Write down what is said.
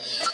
you